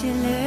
she lives.